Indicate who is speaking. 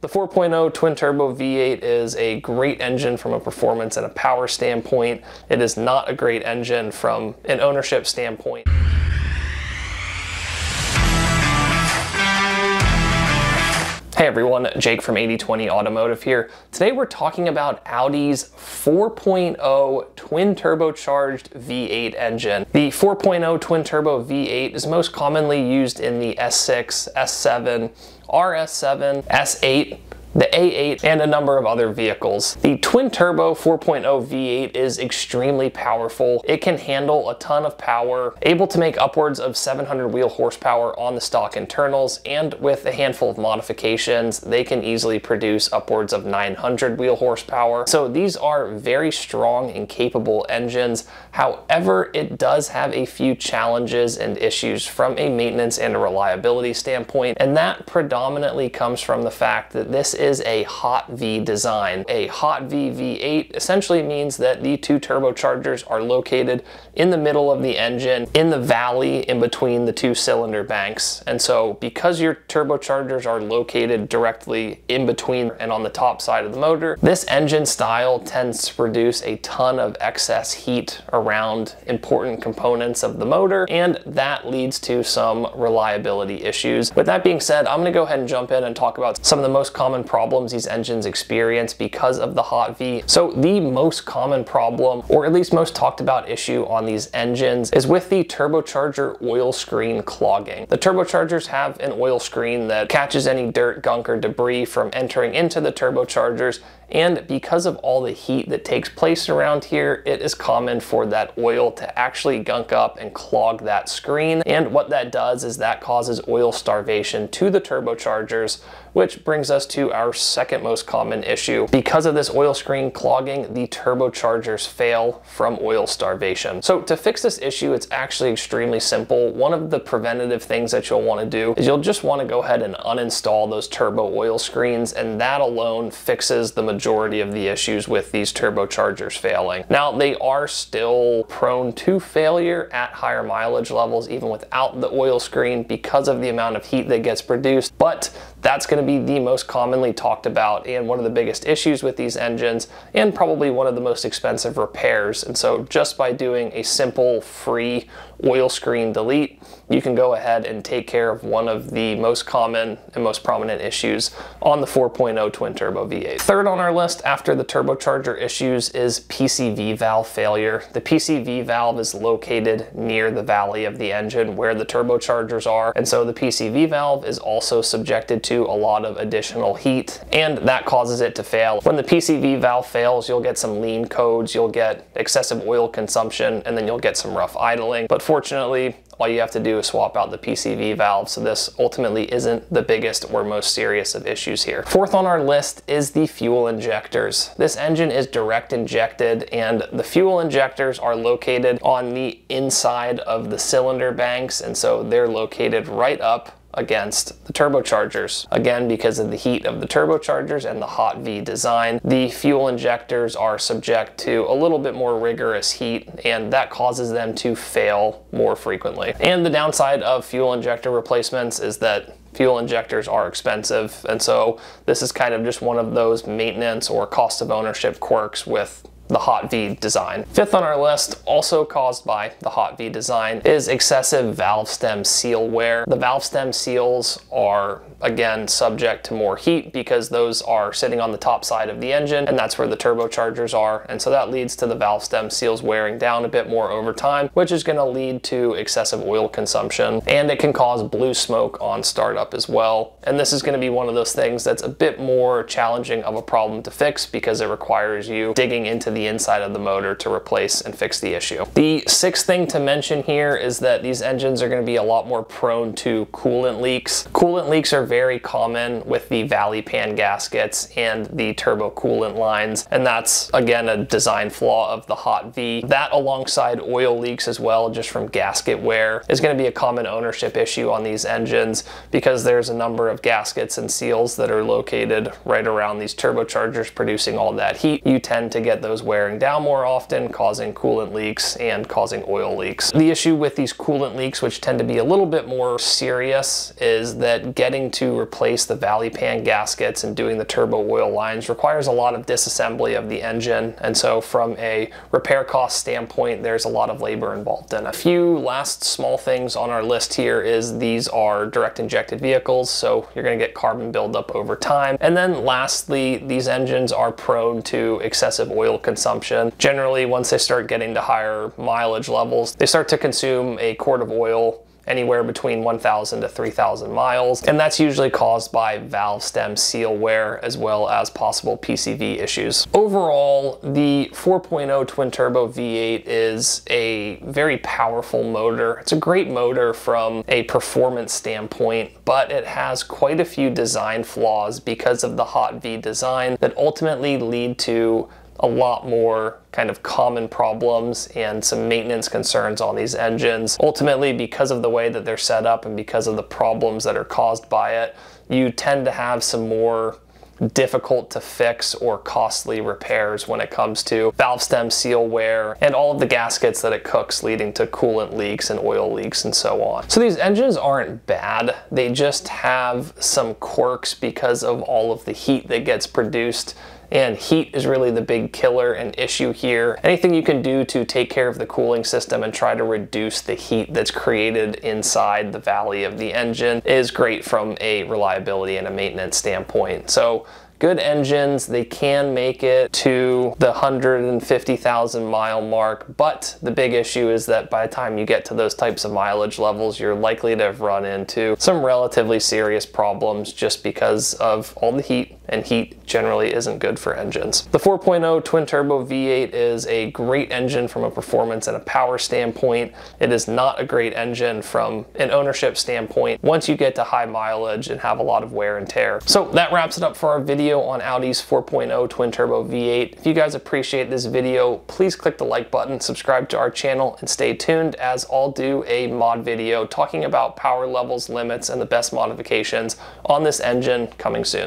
Speaker 1: The 4.0 twin turbo V8 is a great engine from a performance and a power standpoint. It is not a great engine from an ownership standpoint. Hey everyone, Jake from 8020 Automotive here. Today we're talking about Audi's 4.0 twin turbocharged V8 engine. The 4.0 twin turbo V8 is most commonly used in the S6, S7, RS7, S8, the A8, and a number of other vehicles. The twin turbo 4.0 V8 is extremely powerful. It can handle a ton of power, able to make upwards of 700 wheel horsepower on the stock internals, and with a handful of modifications, they can easily produce upwards of 900 wheel horsepower. So these are very strong and capable engines. However, it does have a few challenges and issues from a maintenance and a reliability standpoint, and that predominantly comes from the fact that this is a hot V design. A hot V V8 essentially means that the two turbochargers are located in the middle of the engine, in the valley in between the two cylinder banks. And so because your turbochargers are located directly in between and on the top side of the motor, this engine style tends to produce a ton of excess heat around important components of the motor, and that leads to some reliability issues. With that being said, I'm gonna go ahead and jump in and talk about some of the most common problems these engines experience because of the hot V. So the most common problem, or at least most talked about issue on these engines is with the turbocharger oil screen clogging. The turbochargers have an oil screen that catches any dirt, gunk, or debris from entering into the turbochargers and because of all the heat that takes place around here, it is common for that oil to actually gunk up and clog that screen. And what that does is that causes oil starvation to the turbochargers, which brings us to our second most common issue. Because of this oil screen clogging, the turbochargers fail from oil starvation. So to fix this issue, it's actually extremely simple. One of the preventative things that you'll wanna do is you'll just wanna go ahead and uninstall those turbo oil screens, and that alone fixes the majority of the issues with these turbochargers failing. Now, they are still prone to failure at higher mileage levels, even without the oil screen because of the amount of heat that gets produced, but that's going to be the most commonly talked about and one of the biggest issues with these engines and probably one of the most expensive repairs. And so just by doing a simple free oil screen delete, you can go ahead and take care of one of the most common and most prominent issues on the 4.0 twin turbo V8. Third on our list after the turbocharger issues is PCV valve failure. The PCV valve is located near the valley of the engine where the turbochargers are. And so the PCV valve is also subjected to a lot of additional heat and that causes it to fail. When the PCV valve fails, you'll get some lean codes, you'll get excessive oil consumption, and then you'll get some rough idling. But fortunately, all you have to do is swap out the PCV valve, so this ultimately isn't the biggest or most serious of issues here. Fourth on our list is the fuel injectors. This engine is direct injected and the fuel injectors are located on the inside of the cylinder banks and so they're located right up against the turbochargers. Again, because of the heat of the turbochargers and the hot V design, the fuel injectors are subject to a little bit more rigorous heat and that causes them to fail more frequently. And the downside of fuel injector replacements is that fuel injectors are expensive. And so this is kind of just one of those maintenance or cost of ownership quirks with the Hot V design. Fifth on our list, also caused by the Hot V design, is excessive valve stem seal wear. The valve stem seals are again subject to more heat because those are sitting on the top side of the engine and that's where the turbochargers are and so that leads to the valve stem seals wearing down a bit more over time which is going to lead to excessive oil consumption and it can cause blue smoke on startup as well and this is going to be one of those things that's a bit more challenging of a problem to fix because it requires you digging into the inside of the motor to replace and fix the issue. The sixth thing to mention here is that these engines are going to be a lot more prone to coolant leaks. Coolant leaks are very common with the valley pan gaskets and the turbo coolant lines, and that's again a design flaw of the Hot V. That alongside oil leaks as well, just from gasket wear, is going to be a common ownership issue on these engines because there's a number of gaskets and seals that are located right around these turbochargers producing all that heat. You tend to get those wearing down more often, causing coolant leaks and causing oil leaks. The issue with these coolant leaks, which tend to be a little bit more serious, is that getting to replace the valley pan gaskets and doing the turbo oil lines requires a lot of disassembly of the engine. And so from a repair cost standpoint, there's a lot of labor involved in it. A few last small things on our list here is these are direct injected vehicles, so you're gonna get carbon buildup over time. And then lastly, these engines are prone to excessive oil consumption. Generally, once they start getting to higher mileage levels, they start to consume a quart of oil anywhere between 1,000 to 3,000 miles, and that's usually caused by valve stem seal wear as well as possible PCV issues. Overall, the 4.0 twin turbo V8 is a very powerful motor. It's a great motor from a performance standpoint, but it has quite a few design flaws because of the hot V design that ultimately lead to a lot more kind of common problems and some maintenance concerns on these engines. Ultimately, because of the way that they're set up and because of the problems that are caused by it, you tend to have some more difficult to fix or costly repairs when it comes to valve stem seal wear and all of the gaskets that it cooks leading to coolant leaks and oil leaks and so on. So these engines aren't bad, they just have some quirks because of all of the heat that gets produced and heat is really the big killer and issue here. Anything you can do to take care of the cooling system and try to reduce the heat that's created inside the valley of the engine is great from a reliability and a maintenance standpoint. So good engines. They can make it to the 150,000 mile mark, but the big issue is that by the time you get to those types of mileage levels, you're likely to have run into some relatively serious problems just because of all the heat and heat generally isn't good for engines. The 4.0 twin turbo V8 is a great engine from a performance and a power standpoint. It is not a great engine from an ownership standpoint once you get to high mileage and have a lot of wear and tear. So that wraps it up for our video on Audi's 4.0 twin turbo V8. If you guys appreciate this video, please click the like button, subscribe to our channel, and stay tuned as I'll do a mod video talking about power levels, limits, and the best modifications on this engine coming soon.